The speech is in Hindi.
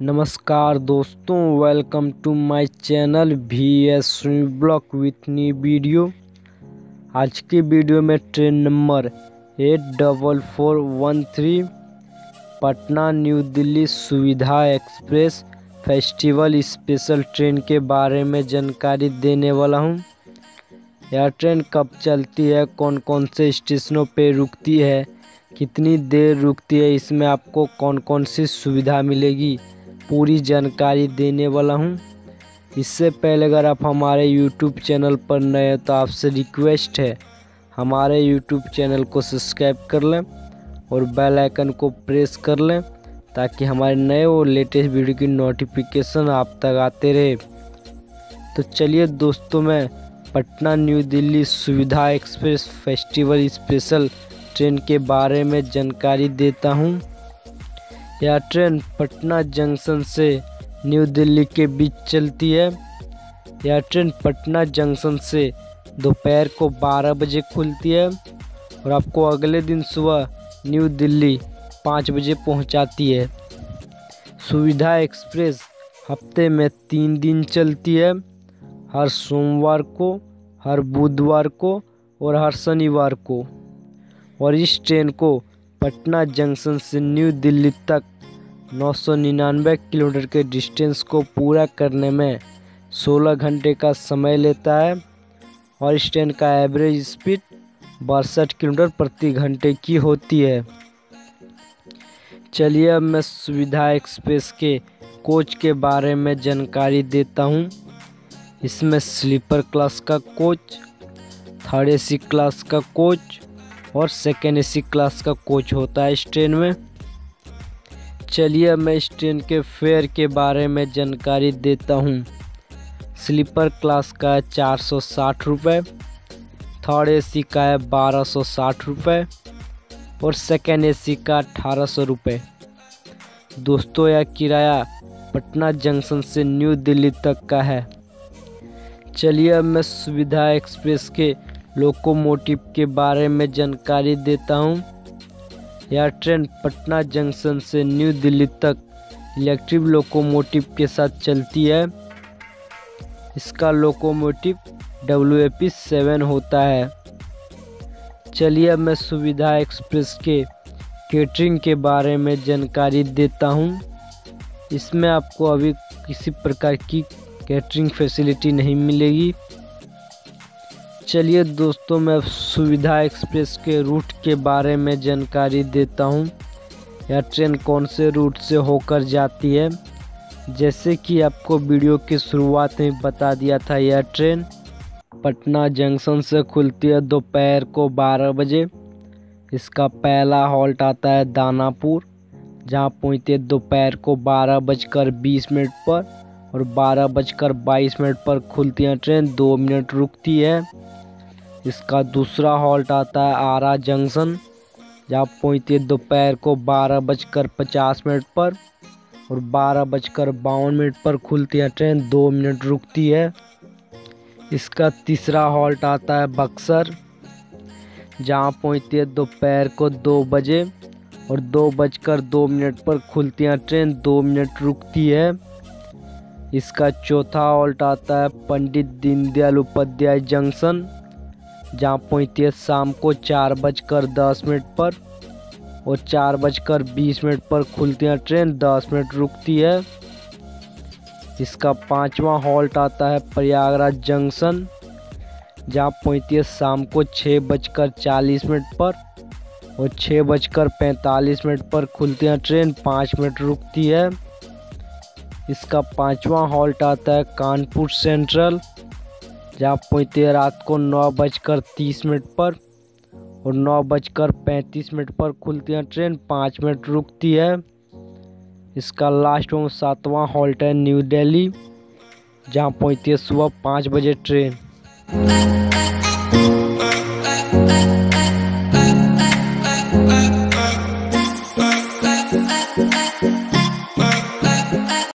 नमस्कार दोस्तों welcome to my channel V S blog with new video आज की वीडियो में train number eight double four one three Patna New Delhi Suvidha express festival special train के बारे में जानकारी देने वाला हूँ। यह ट्रेन कब चलती है? कौन कौन से स्टेशनों पे रुकती है? कितनी देर रुकती है? इसमें आपको कौन कौन सी सुविधा मिलेगी? पूरी जानकारी देने वाला हूँ। इससे पहले अगर आप हमारे YouTube चैनल पर नए हैं तो आपसे रिक्वेस्ट है, हमारे YouTube चैनल को सब्सक्राइब कर लें और बेल आइकन को प्रेस कर लें, ताकि हमारे नए और लेटेस्ट वीडियो की नोटिफिकेशन आप तक आते रहे। तो चलिए दोस्तों, मैं Patna new Delhi Suvidha express festival special train के बारे में जानकारी देता हूँ। यह ट्रेन पटना जंक्शन से न्यू दिल्ली के बीच चलती है। यह ट्रेन पटना जंक्शन से दोपहर को 12 बजे खुलती है और आपको अगले दिन सुबह न्यू दिल्ली 5 बजे पहुंचाती है। सुविधा एक्सप्रेस हफ़्ते में तीन दिन चलती है। हर सोमवार को, हर बुधवार को और हर शनिवार को। और इस ट्रेन को पटना जंक्शन से न्यू दिल्ली तक नौ सौ निन्यानवे किलोमीटर के डिस्टेंस को पूरा करने में 16 घंटे का समय लेता है और इस ट्रेन का एवरेज स्पीड बासठ किलोमीटर प्रति घंटे की होती है। चलिए अब मैं सुविधा एक्सप्रेस के कोच के बारे में जानकारी देता हूँ। इसमें स्लीपर क्लास का कोच, थर्ड एसी क्लास का कोच और सेकेंड एसी क्लास का कोच होता है इस ट्रेन में। चलिए मैं इस ट्रेन के फेयर के बारे में जानकारी देता हूँ। स्लीपर क्लास का है चार सौ साठ रुपये थर्ड एसी का है बारह सौ साठ रुपये और सेकेंड एसी का अठारह सौ रुपये दोस्तों, यह किराया पटना जंक्शन से न्यू दिल्ली तक का है। चलिए अब मैं सुविधा एक्सप्रेस के लोकोमोटिव के बारे में जानकारी देता हूँ। यह ट्रेन पटना जंक्शन से न्यू दिल्ली तक इलेक्ट्रिक लोकोमोटिव के साथ चलती है। इसका locomotive W A P seven होता है। चलिए अब मैं सुविधा एक्सप्रेस के केटरिंग के बारे में जानकारी देता हूँ। इसमें आपको अभी किसी प्रकार की कैटरिंग फैसिलिटी नहीं मिलेगी। चलिए दोस्तों, मैं सुविधा एक्सप्रेस के रूट के बारे में जानकारी देता हूँ। यह ट्रेन कौन से रूट से होकर जाती है? जैसे कि आपको वीडियो की शुरुआत में बता दिया था, यह ट्रेन पटना जंक्शन से खुलती है दोपहर को 12 बजे। इसका पहला हॉल्ट आता है दानापुर, जहाँ पहुँचती दोपहर को बारह बजकर बीस मिनट पर। और बारह बजकर बाईस मिनट पर खुलती है ट्रेन, दो मिनट रुकती है। इसका दूसरा हॉल्ट आता है आरा जंक्शन, जहाँ पहुँचती है दोपहर को बारह बजकर पचास मिनट पर और बारह बजकर बावन मिनट पर खुलती है ट्रेन, दो मिनट रुकती है। इसका तीसरा हॉल्ट आता है बक्सर, जहाँ पहुँचती है दोपहर को दो बजे और दो बजकर दो मिनट पर खुलती है ट्रेन, दो मिनट रुकती है। इसका चौथा हॉल्ट आता है पंडित दीनदयाल उपाध्याय जंक्शन, जहाँ पहुँचती है शाम को चार बजकर दस मिनट पर और चार बजकर बीस मिनट पर खुलती है ट्रेन, दस मिनट रुकती है। इसका पांचवा हॉल्ट आता है प्रयागराज जंक्शन, जहाँ पहुँचती है शाम को छः बजकर चालीस मिनट पर और छः बजकर पैंतालीस मिनट पर खुलती है ट्रेन, पाँच मिनट रुकती है। इसका पांचवा हॉल्ट आता है कानपुर सेंट्रल, जहाँ पहुँचती है रात को नौ बजकर तीस मिनट पर, और नौ बजकर पैंतीस मिनट पर खुलती है ट्रेन, पाँच मिनट रुकती है। इसका लास्ट और सातवां हॉल्ट है न्यू दिल्ली, जहाँ पहुँचती है सुबह पाँच बजे ट्रेन।